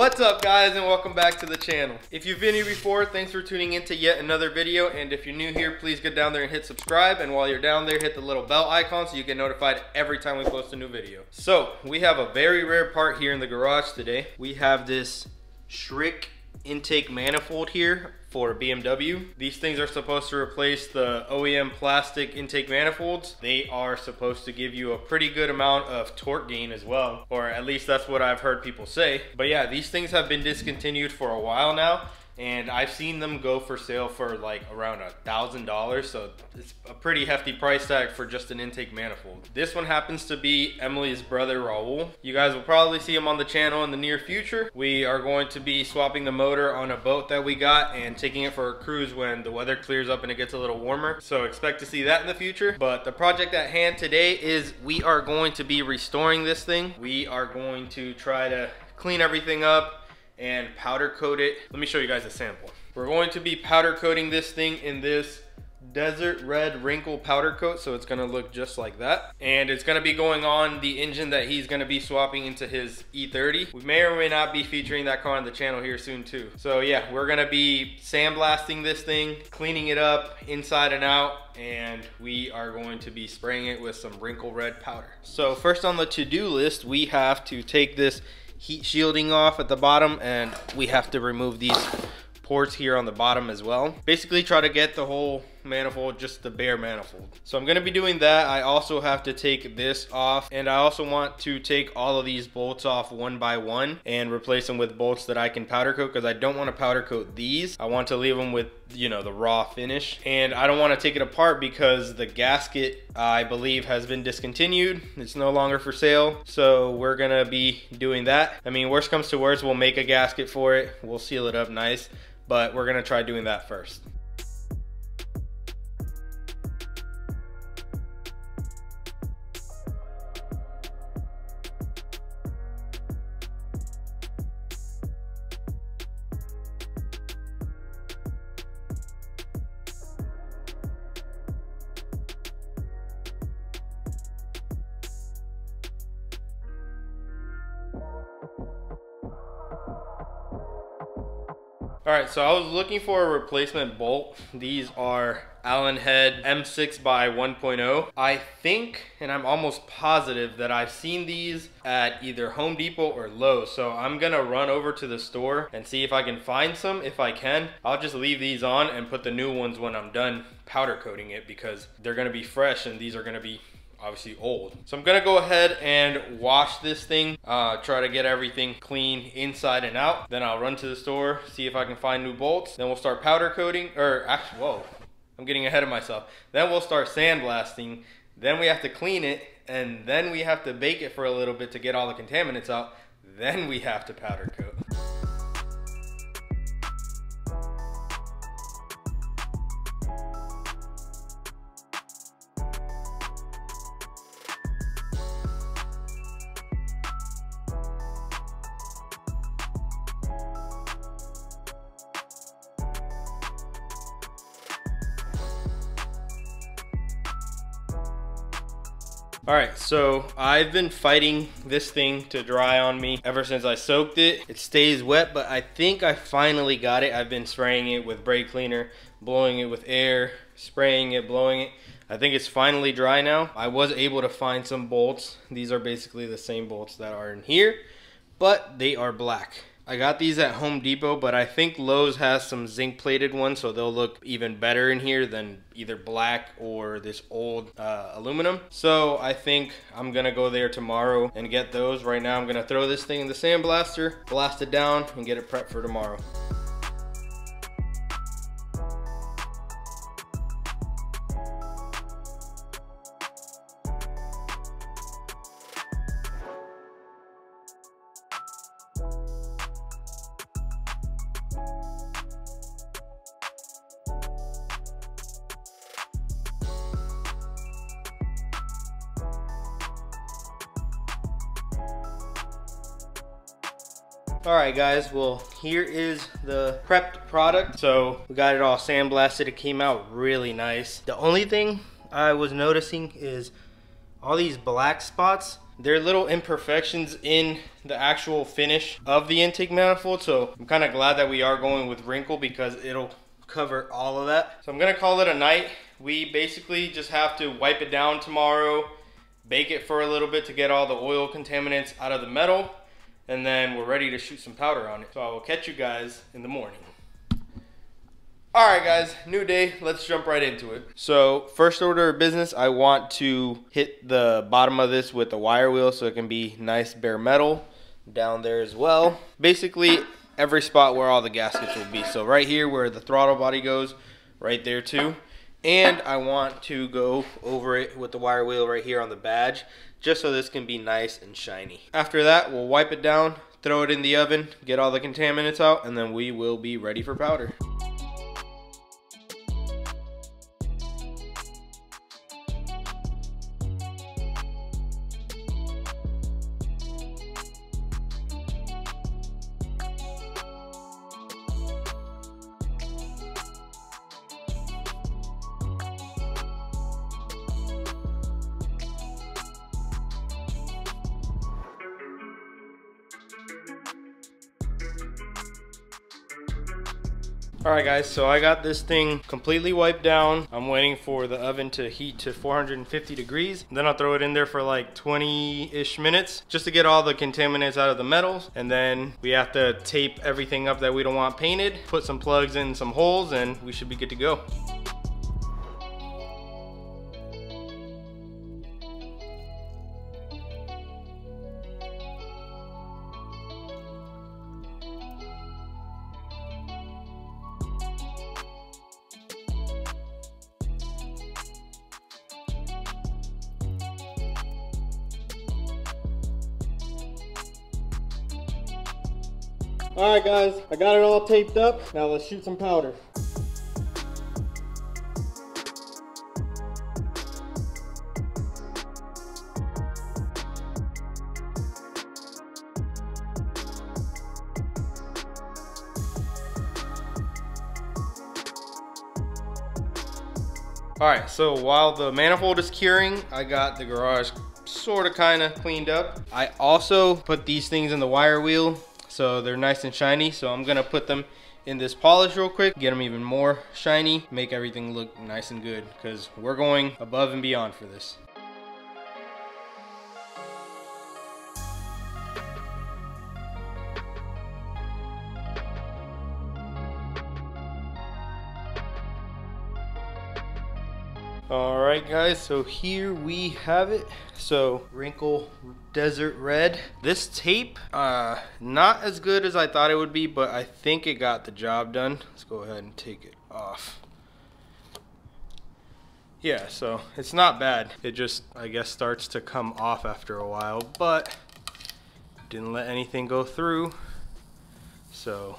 What's up guys and welcome back to the channel. If you've been here before, thanks for tuning in to yet another video and if you're new here, please get down there and hit subscribe and while you're down there, hit the little bell icon so you get notified every time we post a new video. So, we have a very rare part here in the garage today. We have this Schrick intake manifold here for BMW. These things are supposed to replace the OEM plastic intake manifolds. They are supposed to give you a pretty good amount of torque gain as well, or at least that's what I've heard people say. But yeah, these things have been discontinued for a while now and I've seen them go for sale for like around a thousand dollars so it's a pretty hefty price tag for just an intake manifold. This one happens to be Emily's brother Raul you guys will probably see him on the channel in the near future. We are going to be swapping the motor on a boat that we got and taking it for a cruise when the weather clears up and it gets a little warmer. So expect to see that in the future. But the project at hand today is we are going to be restoring this thing. We are going to try to clean everything up and powder coat it. Let me show you guys a sample. We're going to be powder coating this thing in this desert red wrinkle powder coat so it's gonna look just like that and it's gonna be going on the engine that he's gonna be swapping into his E30 we may or may not be featuring that car on the channel here soon too so yeah we're gonna be sandblasting this thing cleaning it up inside and out and we are going to be spraying it with some wrinkle red powder so first on the to-do list we have to take this heat shielding off at the bottom and we have to remove these ports here on the bottom as well. Basically try to get the whole manifold, just the bare manifold. So I'm gonna be doing that. I also have to take this off and I also want to take all of these bolts off one by one and replace them with bolts that I can powder coat because I don't want to powder coat these. I want to leave them with, you know, the raw finish. And I don't want to take it apart because the gasket, I believe, has been discontinued. It's no longer for sale. So we're gonna be doing that. I mean, worst comes to worst, we'll make a gasket for it. We'll seal it up nice but we're gonna try doing that first. All right, so I was looking for a replacement bolt. These are Allen Head M6 by 1.0. I think, and I'm almost positive that I've seen these at either Home Depot or Lowe's. So I'm gonna run over to the store and see if I can find some. If I can, I'll just leave these on and put the new ones when I'm done powder coating it because they're gonna be fresh and these are gonna be obviously old. So I'm gonna go ahead and wash this thing, uh, try to get everything clean inside and out. Then I'll run to the store, see if I can find new bolts. Then we'll start powder coating, or actually, whoa, I'm getting ahead of myself. Then we'll start sandblasting. Then we have to clean it, and then we have to bake it for a little bit to get all the contaminants out. Then we have to powder coat. All right, so I've been fighting this thing to dry on me ever since I soaked it. It stays wet, but I think I finally got it. I've been spraying it with brake cleaner, blowing it with air, spraying it, blowing it. I think it's finally dry now. I was able to find some bolts. These are basically the same bolts that are in here, but they are black. I got these at Home Depot, but I think Lowe's has some zinc plated ones, so they'll look even better in here than either black or this old uh, aluminum. So I think I'm gonna go there tomorrow and get those. Right now I'm gonna throw this thing in the sandblaster, blast it down, and get it prepped for tomorrow. All right, guys, well, here is the prepped product. So we got it all sandblasted. It came out really nice. The only thing I was noticing is all these black spots, they're little imperfections in the actual finish of the intake manifold. So I'm kind of glad that we are going with wrinkle because it'll cover all of that. So I'm gonna call it a night. We basically just have to wipe it down tomorrow, bake it for a little bit to get all the oil contaminants out of the metal, and then we're ready to shoot some powder on it. So I will catch you guys in the morning. All right, guys, new day. Let's jump right into it. So first order of business, I want to hit the bottom of this with a wire wheel so it can be nice bare metal down there as well. Basically, every spot where all the gaskets will be. So right here where the throttle body goes, right there too. And I want to go over it with the wire wheel right here on the badge, just so this can be nice and shiny. After that, we'll wipe it down, throw it in the oven, get all the contaminants out, and then we will be ready for powder. All right guys, so I got this thing completely wiped down. I'm waiting for the oven to heat to 450 degrees. Then I'll throw it in there for like 20-ish minutes just to get all the contaminants out of the metals. And then we have to tape everything up that we don't want painted, put some plugs in some holes, and we should be good to go. All right, guys, I got it all taped up. Now let's shoot some powder. All right, so while the manifold is curing, I got the garage sort of kind of cleaned up. I also put these things in the wire wheel so they're nice and shiny. So I'm gonna put them in this polish real quick, get them even more shiny, make everything look nice and good because we're going above and beyond for this. All right guys, so here we have it. So wrinkle desert red. This tape, uh, not as good as I thought it would be, but I think it got the job done. Let's go ahead and take it off. Yeah, so it's not bad. It just, I guess, starts to come off after a while, but didn't let anything go through. So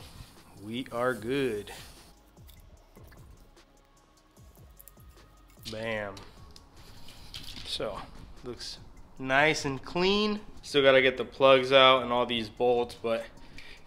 we are good. Bam. So, looks nice and clean. Still gotta get the plugs out and all these bolts, but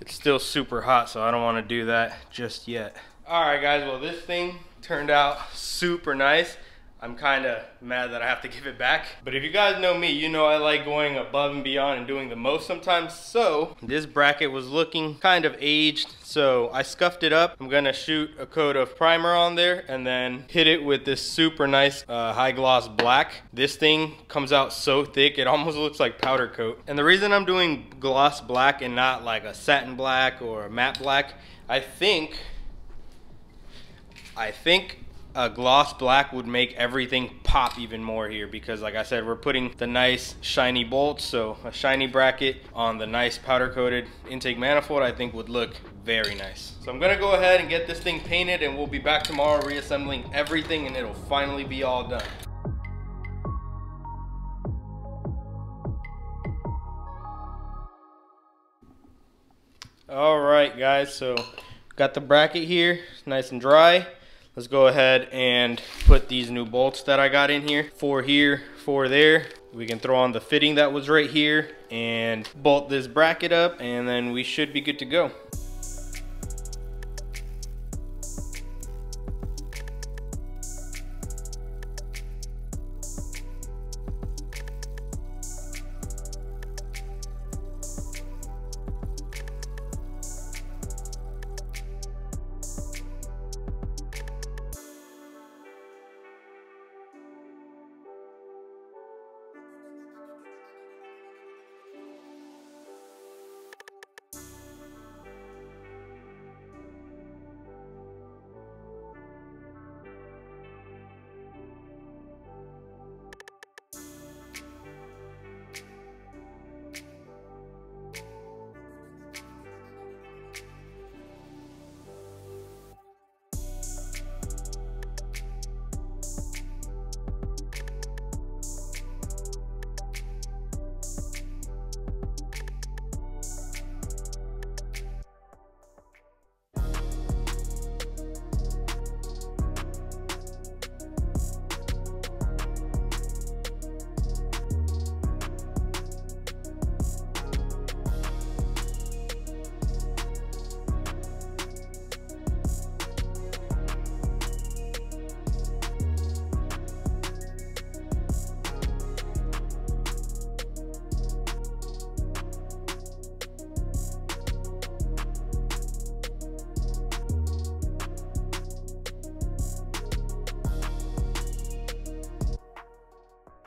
it's still super hot, so I don't wanna do that just yet. All right, guys, well, this thing turned out super nice. I'm kind of mad that I have to give it back. But if you guys know me, you know I like going above and beyond and doing the most sometimes. So this bracket was looking kind of aged. So I scuffed it up. I'm gonna shoot a coat of primer on there and then hit it with this super nice uh, high gloss black. This thing comes out so thick, it almost looks like powder coat. And the reason I'm doing gloss black and not like a satin black or a matte black, I think, I think a gloss black would make everything pop even more here because like I said we're putting the nice shiny bolts so a shiny bracket on the nice powder coated intake manifold I think would look very nice. So I'm gonna go ahead and get this thing painted and we'll be back tomorrow reassembling everything and it'll finally be all done. All right guys, so got the bracket here, nice and dry. Let's go ahead and put these new bolts that I got in here. Four here, four there. We can throw on the fitting that was right here and bolt this bracket up and then we should be good to go.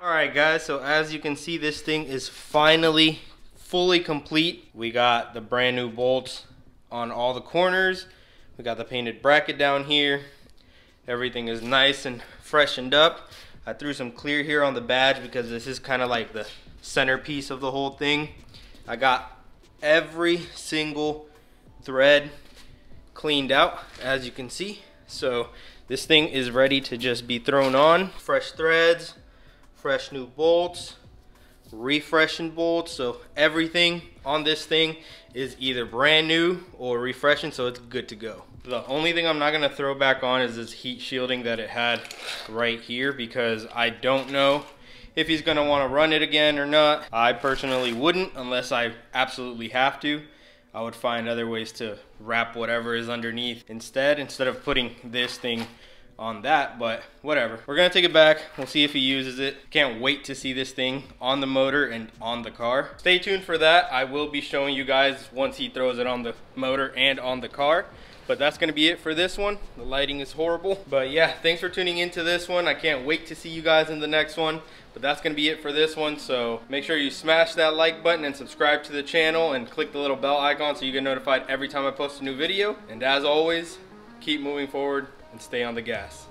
All right guys, so as you can see, this thing is finally fully complete. We got the brand new bolts on all the corners. We got the painted bracket down here. Everything is nice and freshened up. I threw some clear here on the badge because this is kind of like the centerpiece of the whole thing. I got every single thread cleaned out as you can see. So this thing is ready to just be thrown on. Fresh threads, fresh new bolts, refreshing bolts. So everything on this thing is either brand new or refreshing so it's good to go. The only thing I'm not gonna throw back on is this heat shielding that it had right here because I don't know if he's gonna wanna run it again or not. I personally wouldn't unless I absolutely have to. I would find other ways to wrap whatever is underneath instead, instead of putting this thing on that, but whatever. We're gonna take it back. We'll see if he uses it. Can't wait to see this thing on the motor and on the car. Stay tuned for that. I will be showing you guys once he throws it on the motor and on the car. But that's gonna be it for this one. The lighting is horrible. But yeah, thanks for tuning into this one. I can't wait to see you guys in the next one. But that's gonna be it for this one. So make sure you smash that like button and subscribe to the channel and click the little bell icon so you get notified every time I post a new video. And as always, keep moving forward and stay on the gas.